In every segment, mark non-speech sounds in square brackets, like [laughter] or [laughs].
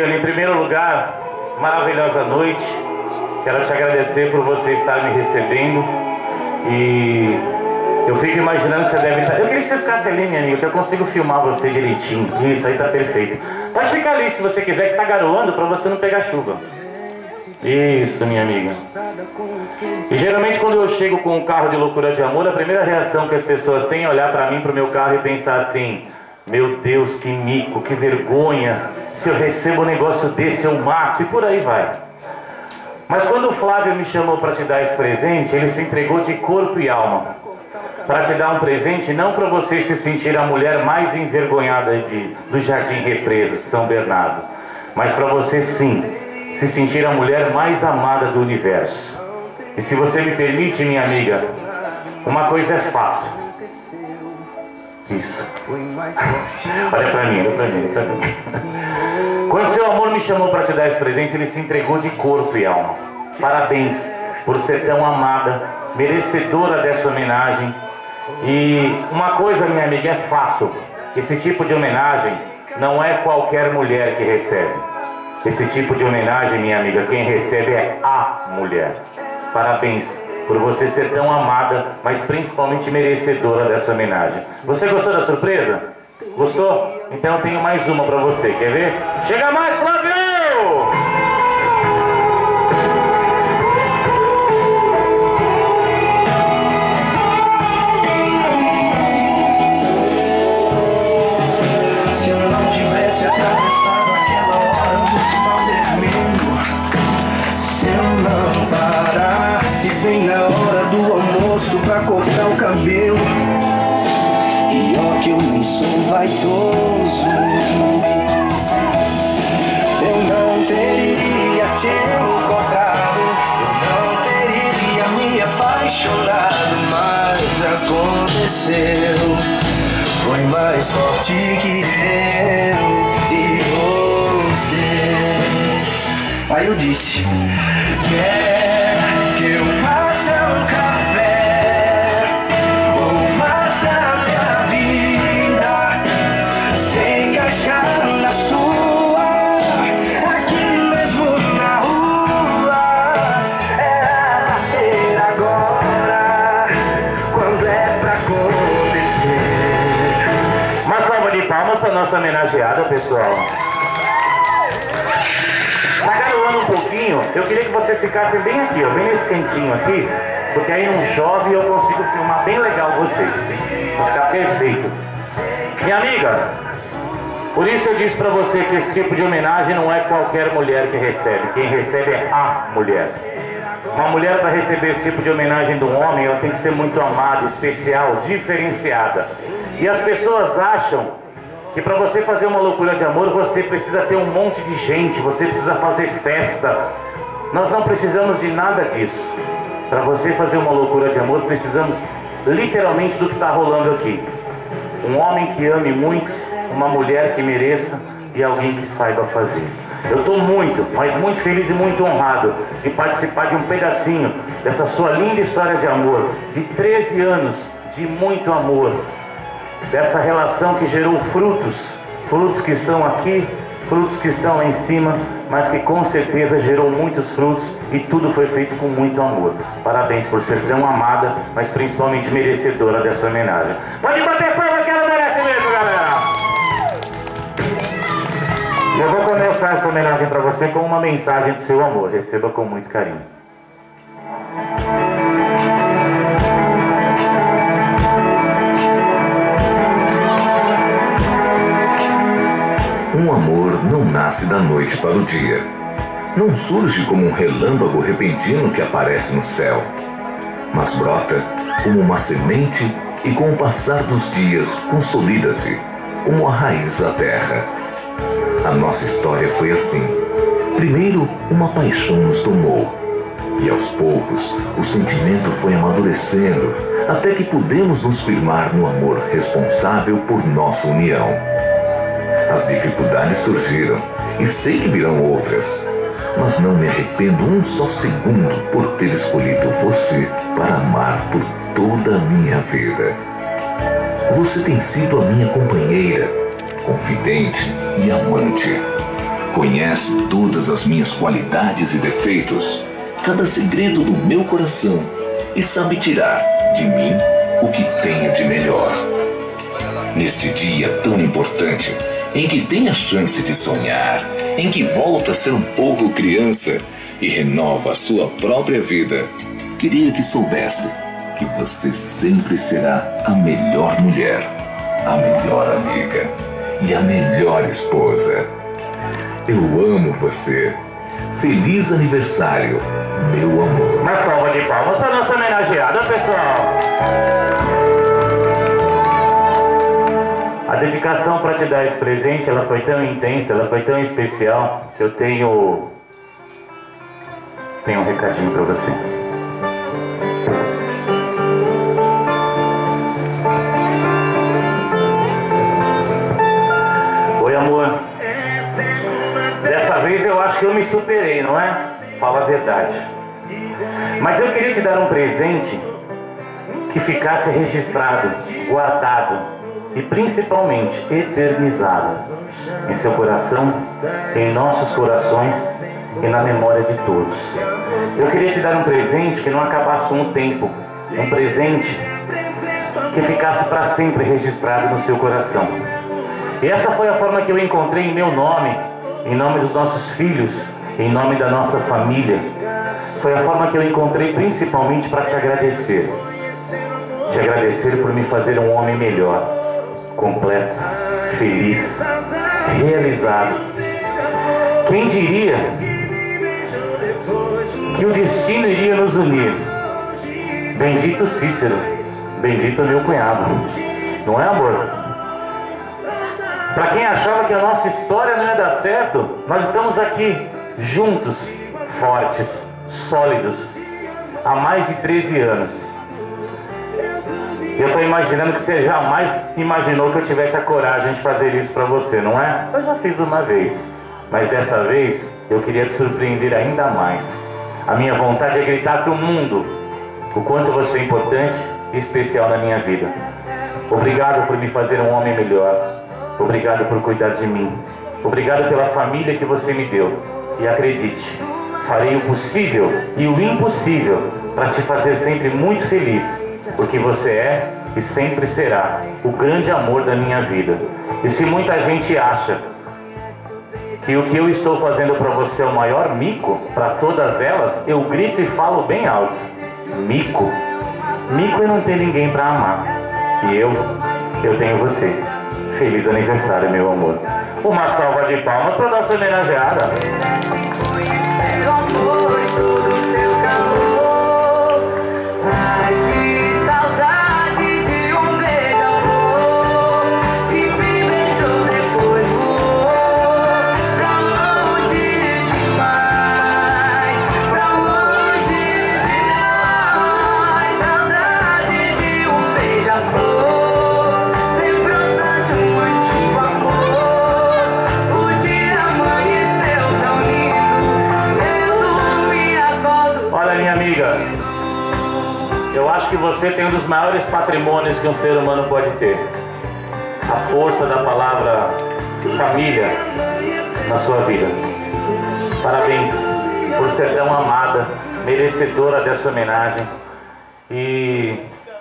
Em primeiro lugar, maravilhosa noite. Quero te agradecer por você estar me recebendo. E eu fico imaginando que você deve estar. Eu queria que você ficasse ali, minha amiga, que eu consigo filmar você direitinho. Isso aí tá perfeito. Pode ficar ali se você quiser, que tá garoando para você não pegar chuva. Isso, minha amiga. E geralmente quando eu chego com um carro de loucura de amor, a primeira reação que as pessoas têm é olhar para mim, pro meu carro e pensar assim: Meu Deus, que mico, que vergonha. Se eu recebo um negócio desse, eu mato e por aí vai. Mas quando o Flávio me chamou para te dar esse presente, ele se entregou de corpo e alma. Para te dar um presente, não para você se sentir a mulher mais envergonhada de, do Jardim Represa de São Bernardo, mas para você sim se sentir a mulher mais amada do universo. E se você me permite, minha amiga, uma coisa é fato. Isso. Olha para mim, olha para mim, olha pra mim. Quando seu amor me chamou para te dar esse presente, ele se entregou de corpo e alma. Parabéns por ser tão amada, merecedora dessa homenagem. E uma coisa, minha amiga, é fato. Esse tipo de homenagem não é qualquer mulher que recebe. Esse tipo de homenagem, minha amiga, quem recebe é a mulher. Parabéns por você ser tão amada, mas principalmente merecedora dessa homenagem. Você gostou da surpresa? Gostou? Então eu tenho mais uma para você, quer ver? Chega mais, Flávio! Quer que eu faça um café? Ou faça minha vida se encaixar na sua? Aqui mesmo na rua. Era pra ser agora. Quando é pra acontecer? Uma salva de palmas para nossa homenageada, pessoal. Pouquinho, eu queria que vocês ficassem bem aqui, ó, bem nesse cantinho aqui, porque aí não chove e eu consigo filmar bem legal vocês. Vai ficar perfeito. Minha amiga, por isso eu disse pra você que esse tipo de homenagem não é qualquer mulher que recebe, quem recebe é a mulher. Uma mulher para receber esse tipo de homenagem de um homem, ela tem que ser muito amada, especial, diferenciada. E as pessoas acham que para você fazer uma loucura de amor, você precisa ter um monte de gente, você precisa fazer festa. Nós não precisamos de nada disso. Para você fazer uma loucura de amor, precisamos literalmente do que está rolando aqui. Um homem que ame muito, uma mulher que mereça e alguém que saiba fazer. Eu estou muito, mas muito feliz e muito honrado de participar de um pedacinho dessa sua linda história de amor, de 13 anos de muito amor, dessa relação que gerou frutos, frutos que estão aqui, frutos que estão lá em cima, mas que com certeza gerou muitos frutos e tudo foi feito com muito amor. Parabéns por ser tão amada, mas principalmente merecedora dessa homenagem. Pode bater palma que ela merece mesmo, galera! Eu vou começar essa homenagem para você com uma mensagem do seu amor. Receba com muito carinho. Da noite para o dia. Não surge como um relâmpago repentino que aparece no céu, mas brota como uma semente e com o passar dos dias consolida-se como a raiz da terra. A nossa história foi assim. Primeiro, uma paixão nos tomou, e aos poucos o sentimento foi amadurecendo até que pudemos nos firmar no amor responsável por nossa união. As dificuldades surgiram e sei que virão outras, mas não me arrependo um só segundo por ter escolhido você para amar por toda a minha vida. Você tem sido a minha companheira, confidente e amante. Conhece todas as minhas qualidades e defeitos, cada segredo do meu coração e sabe tirar de mim o que tenho de melhor. Neste dia tão importante, em que tem a chance de sonhar, em que volta a ser um pouco criança e renova a sua própria vida, queria que soubesse que você sempre será a melhor mulher, a melhor amiga e a melhor esposa. Eu amo você. Feliz aniversário, meu amor. Uma salva de palmas para nossa homenageada, pessoal. A dedicação para te dar esse presente, ela foi tão intensa, ela foi tão especial, que eu tenho tenho um recadinho para você. Oi, amor. Dessa vez eu acho que eu me superei, não é? Fala a verdade. Mas eu queria te dar um presente que ficasse registrado, guardado e principalmente eternizado em seu coração, em nossos corações e na memória de todos. Eu queria te dar um presente que não acabasse com o tempo, um presente que ficasse para sempre registrado no seu coração. E essa foi a forma que eu encontrei em meu nome, em nome dos nossos filhos, em nome da nossa família. Foi a forma que eu encontrei principalmente para te agradecer. Te agradecer por me fazer um homem melhor, completo, feliz, realizado. Quem diria que o destino iria nos unir? Bendito Cícero, bendito meu cunhado. Não é, amor? Para quem achava que a nossa história não ia dar certo, nós estamos aqui juntos, fortes, sólidos, há mais de 13 anos. Eu estou imaginando que você jamais imaginou que eu tivesse a coragem de fazer isso para você, não é? Eu já fiz uma vez, mas dessa vez eu queria te surpreender ainda mais. A minha vontade é gritar para o mundo o quanto você é importante e especial na minha vida. Obrigado por me fazer um homem melhor. Obrigado por cuidar de mim. Obrigado pela família que você me deu. E acredite, farei o possível e o impossível para te fazer sempre muito feliz, porque você é e sempre será o grande amor da minha vida. E se muita gente acha que o que eu estou fazendo para você é o maior mico, para todas elas, eu grito e falo bem alto: mico. Mico é não ter ninguém para amar. E eu, eu tenho você. Feliz aniversário, meu amor. Uma salva de palmas para nossa homenageada. O amor e todo o seu tem um dos maiores patrimônios que um ser humano pode ter. A força da palavra família na sua vida. Parabéns por ser tão amada, merecedora dessa homenagem. E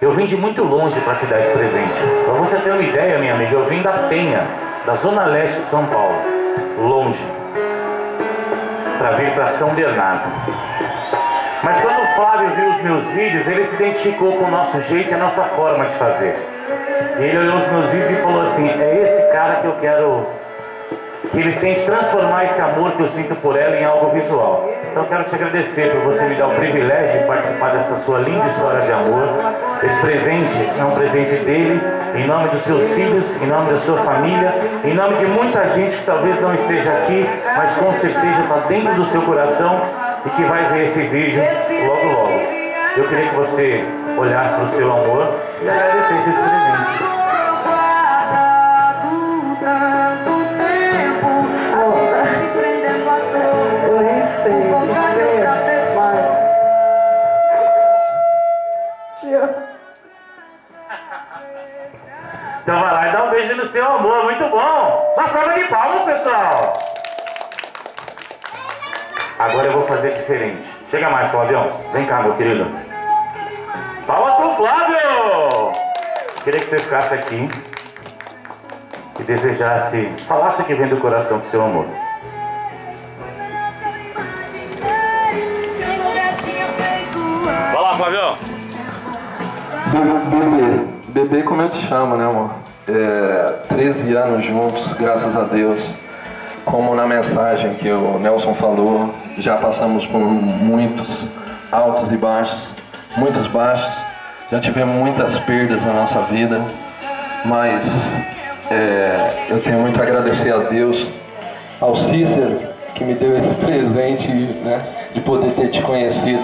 eu vim de muito longe para te dar esse presente. Para você ter uma ideia, minha amiga, eu vim da Penha, da Zona Leste de São Paulo, longe, para vir para São Bernardo. Mas quando Flávio viu os meus vídeos, ele se identificou com o nosso jeito e a nossa forma de fazer. Ele olhou os meus vídeos e falou assim: é esse cara que eu quero. Que ele tente transformar esse amor que eu sinto por ela em algo visual. Então quero te agradecer por você me dar o privilégio de participar dessa sua linda história de amor. Esse presente é um presente dele, em nome dos seus filhos, em nome da sua família, em nome de muita gente que talvez não esteja aqui, mas com certeza está dentro do seu coração e que vai ver esse vídeo logo logo. Eu queria que você olhasse para o seu amor e agradecesse esse amo. Então vai lá e dá um beijo no seu amor, muito bom! Uma salva de palmas, pessoal! Agora eu vou fazer diferente. Chega mais, Flavião. Vem cá, meu querido. Palmas pro Flávio! Queria que você ficasse aqui e desejasse, falasse o que vem do coração com seu amor. Vai lá, Flavião. Bebê, bebê como eu te chamo, né amor? É, 13 anos juntos, graças a Deus. Como na mensagem que o Nelson falou, já passamos por muitos altos e baixos, muitos baixos, já tivemos muitas perdas na nossa vida, mas é, eu tenho muito a agradecer a Deus, ao Cícero, que me deu esse presente né, de poder ter te conhecido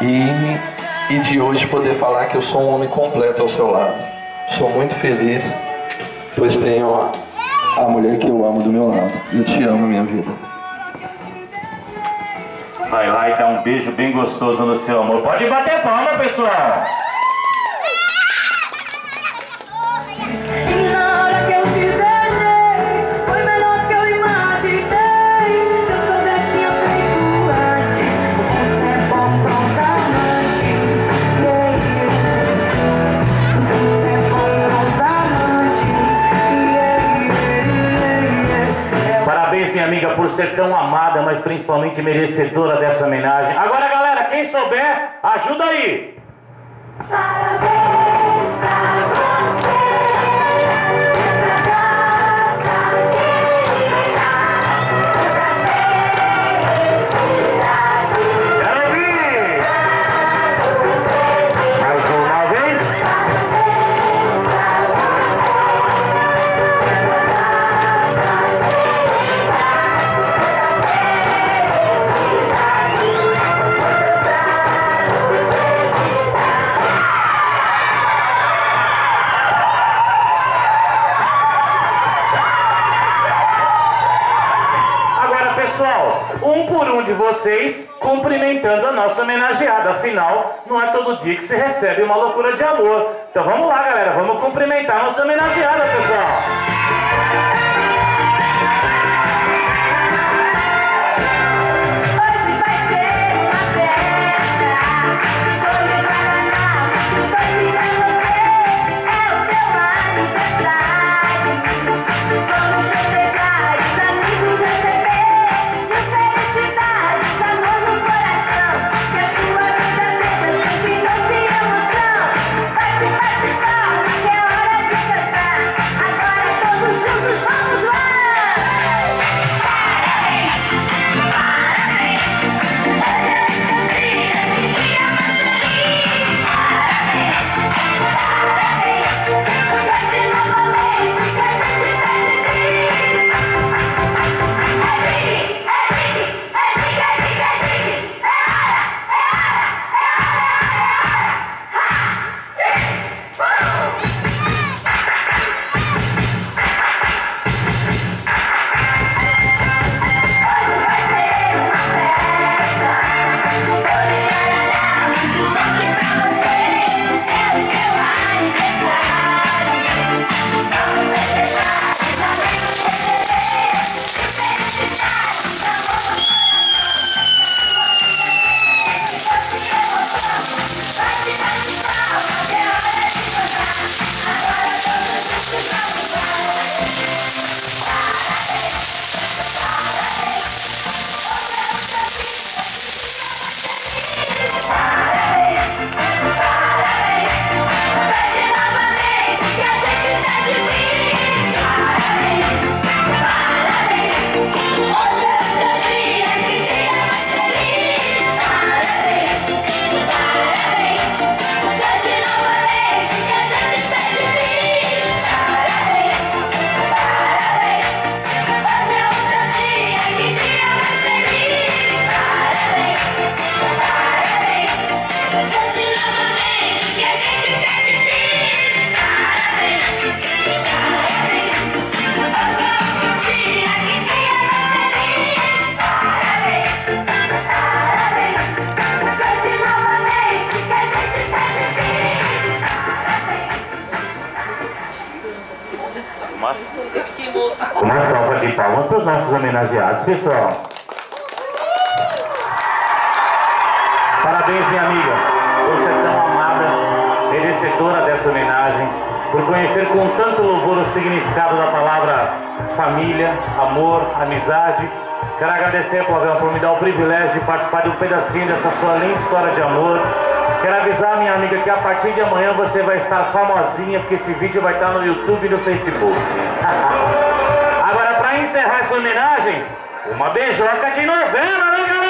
e, e de hoje poder falar que eu sou um homem completo ao seu lado. Sou muito feliz, pois tenho a, mulher que eu amo do meu lado. Eu te amo, minha vida. Vai lá e dá um beijo bem gostoso no seu amor. Pode bater palma, pessoal. Parabéns, minha amiga, por ser tão amada, mas principalmente merecedora dessa homenagem. Agora, galera, quem souber, ajuda aí. Quero Afinal, não é todo dia que se recebe uma loucura de amor. Então vamos lá, galera, vamos cumprimentar nossa homenageada, pessoal. Homenageados, pessoal. Parabéns, minha amiga, por ser tão amada, merecedora dessa homenagem, por conhecer com tanto louvor o significado da palavra família, amor, amizade. Quero agradecer, Flavião, por me dar o privilégio de participar de um pedacinho dessa sua linda história de amor. Quero avisar, minha amiga, que a partir de amanhã você vai estar famosinha, porque esse vídeo vai estar no YouTube e no Facebook. [laughs] Encerrar essa homenagem, uma beijoca de novela, né, galera?